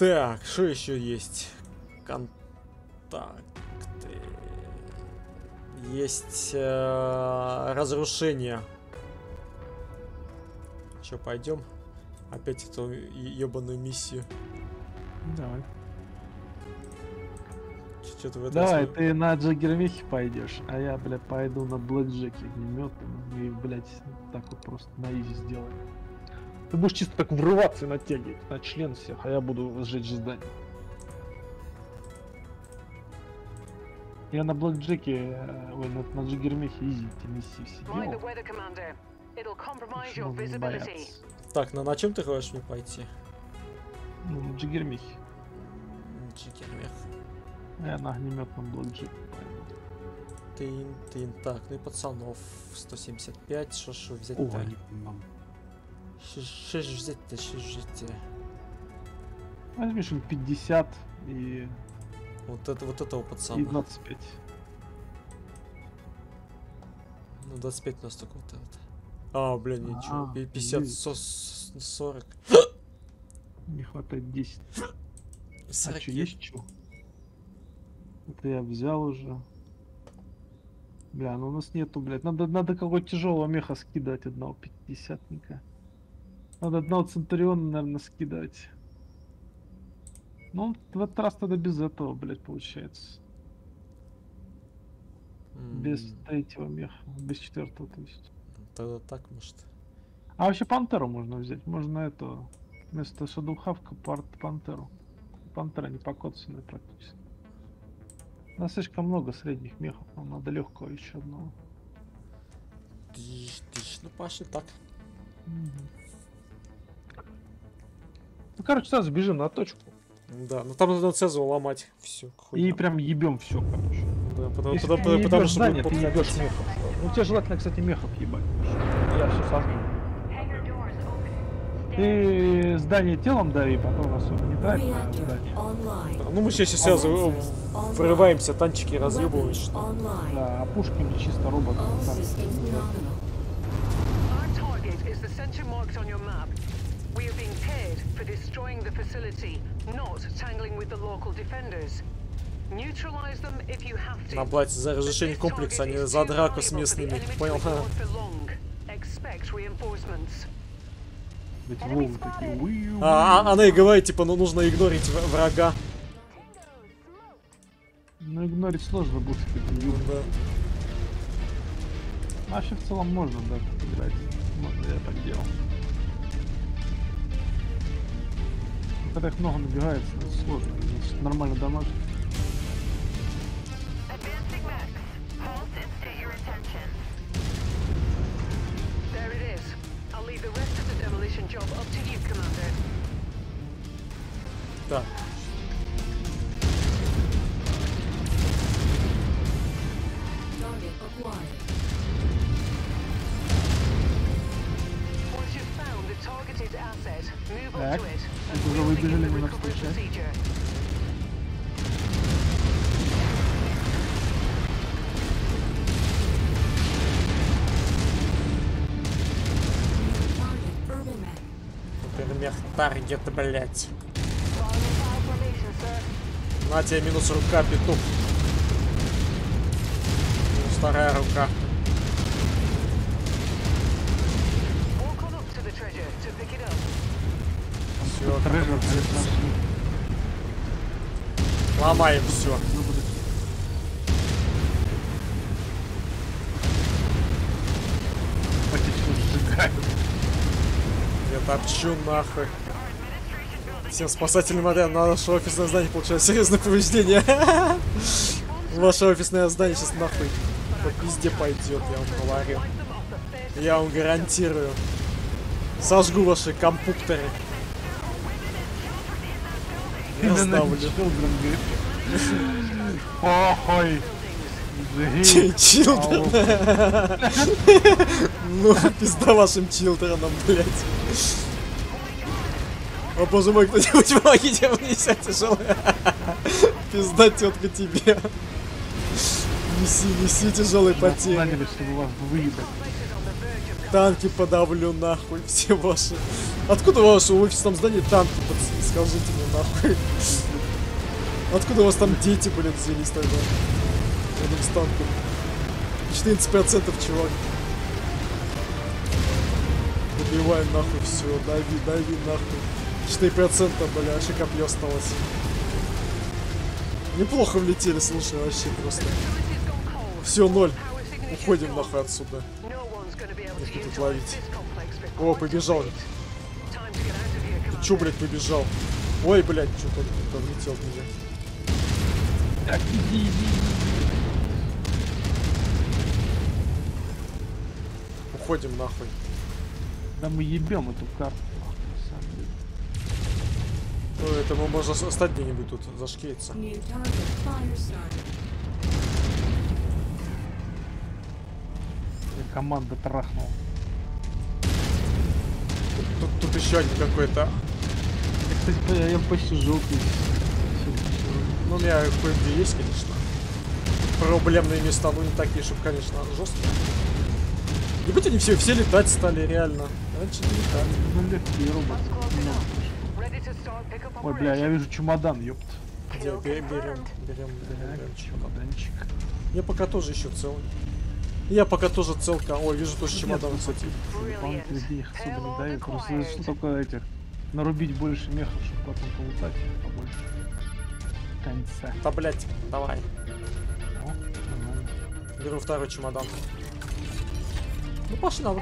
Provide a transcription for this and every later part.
Так, что еще есть? Контакты. Есть э, разрушение. Че, пойдем? Опять эту ебаную миссию. Давай. Что-то в этом Давай, ты на Джаггермехе пойдешь, а я, бля, пойду на Блэкджеке огнеметом и, блядь, так вот просто на изи сделаем. Ты будешь чисто так врываться и натягивать на член всех, а я буду сжечь здание. Я на Блэкджеке, э, ой, на, на Джаггермехе изи visibility. бояться? Так, ну на чем ты хочешь мне пойти? Ну, на Джаггермехе. М, Чикермех. Я на огнеметном Блэкджеке пойду. Тын, тын. Так, ну и пацанов 175. Что ж О, взять-то? Что ж взять-то? Что ж взять-то? Возьмешь им 50 и, Вот это, вот этого и пацана. 25. Ну, 25 у нас только вот это. А, блин, ничего. А, пи- 50, есть. со- с- 40. Не хватает 10. А 40 что, есть что? Это я взял уже. Бля, ну у нас нету, блядь. Надо, надо какого-то тяжелого меха скидывать одного пятидесятника. Надо одного Центуриона, наверное, скидывать. Ну, в этот раз тогда без этого, блядь, получается. Без М, третьего меха. Без четвертого, то есть. Тогда так, может. А вообще Пантеру можно взять. Можно это вместо Шадухавка парт Пантеру. Пантера не покоцанная практически. У нас слишком много средних мехов, нам надо легкого еще одного. Тыщ, тыщ. Ну, пошли так. Ну, короче, сразу бежим на точку. Да, ну там надо Цезу ломать. Все, И прям ебем все, короче. Да, потому, Если потому- ты не потому что здание, будет ты ебешь мехов. Ну, тебе желательно, кстати, мехов ебать. Я все сожгу. Ты здание телом дави, потом особо не здание. online. Да, Ну мы сейчас сразу Online. врываемся, танчики online. Да, а пушками чисто робот. All там. We are being paid for destroying the facility, not tangling with the local defenders. Neutralize them if you have to. Нам платят за this комплекса, а не за драку с местными. Понял? Expect reinforcements. Такие. «Уиу». А, а- она и говорит, типа, ну нужно игнорить врага. Ну, игнорить сложно будет Ну да. Вообще в целом можно, да, играть. Можно, я так делал. Когда их много набегается, это сложно. Значит, нормально дамажить. Advancing Target urban map. Пермех таргет, блять. Volume 5 formation, sir. На тебе минус рука, петух. Минус вторая рука. Все, конечно, ломаем все. Потечет сжигает. Я топчу нахуй. Всем спасателям отряда на наше офисное здание получает серьезное повреждение. Ваше офисное здание сейчас нахуй по пизде пойдет, я вам говорю. Я вам гарантирую. Сожгу ваши компьютеры. Children, говорит. Похуй. Чи- Живи. Чилдерн. Ну, пизда вашим чилдерном, блядь. О боже мой, кто-нибудь помогите мне сядь тяжелая. Пизда тетка тебе. Неси, неси тяжелый Мы потери. Танки подавлю нахуй, все ваши. Откуда у вас в офисном здании танки, пацаны? Скажите мне нахуй. Откуда у вас там дети, блин, взялись тогда? Рядом с танком. 14% чувак. Добивай нахуй все, дави, дави нахуй. 4% бля, вообще копье осталось. Неплохо влетели, слушай, вообще просто. Все, ноль. Уходим нахуй отсюда. Их тут ловить. О, побежал. Чё, блядь, побежал? Ой, блядь, что-то кто-то влетел в меня. Так, иди, иди. Уходим нахуй. Да мы ебем эту карту. нахуй, на самом деле. Ну, это мы можно с- стать где-нибудь тут, зашкеется. Команда трахнул. Тут, тут, тут еще один какой-то. Я, по- я почти желтый. Ну, у меня кое-где есть, конечно. Проблемные места, ну не такие, чтобы, конечно, жесткие. Ебать, они все, все летать стали, реально. Раньше не летали. Ну, легкие роботы. Ну, Ой, бля, я вижу чемодан, ёпт. Где, бе- берем, берем, берем, берем. чемоданчик. Я пока тоже еще цел. Я пока тоже целка. Ой, вижу тоже чемодан, кстати. Дополнительных денег особо не дают. Просто только этих нарубить больше мехов, чтобы потом полутать побольше. В конце. Да, блять, давай. О, нормально. Беру второй чемодан. Ну, пошли на.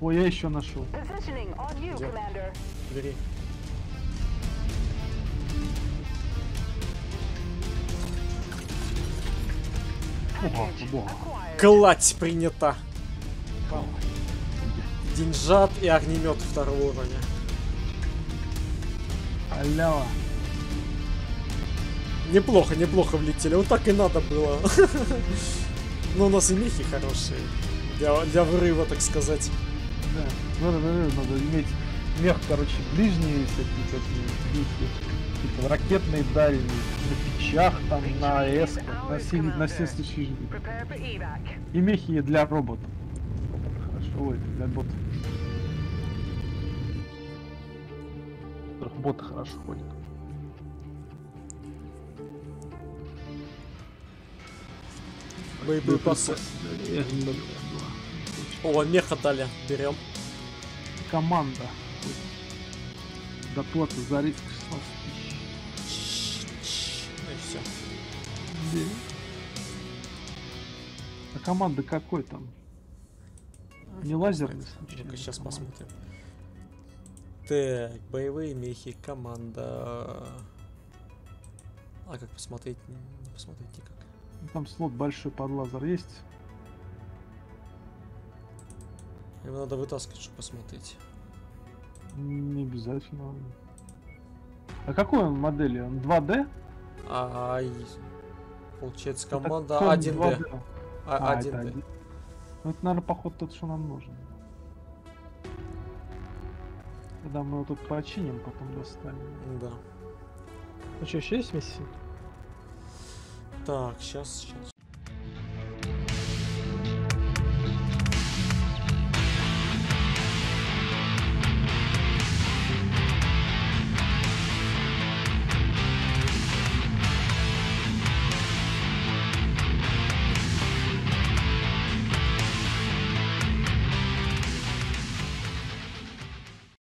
Ой, я еще нашел. Где? Бери. Ого, ого. Кладь принята. Деньжат и огнемет второго уровня. Халява. Неплохо, неплохо влетели. Вот так и надо было. Ну, у нас и мехи хорошие. Для, для врыва, так сказать. Да. Надо, надо, надо иметь мех, короче, ближние всякие такие духи. Типа ракетные дальние. На печах, там, на АЭС, на все, на все случаи. И мехи для роботов. Хорошо, ой, для ботов. Боты хорошо ходят. Боеприпасы. О, меха дали. Берем. Команда. Доплата за риск 16 тысяч. Ну и все. А команда какой там? Не лазерный? Ну-ка, сейчас команда? Так, боевые мехи, команда. А как посмотреть? Посмотреть никак. Там слот большой под лазер есть. Его надо вытаскивать, чтобы посмотреть. Не обязательно. А какой он модели? Он 2D? А, получается, команда ком 1D. 2D. А, А, 1D. это один. Ну, это, наверное, походу тот, что нам нужен. Когда мы его тут починим, потом достанем. Да. Ну что, еще есть миссия? Так, сейчас, сейчас.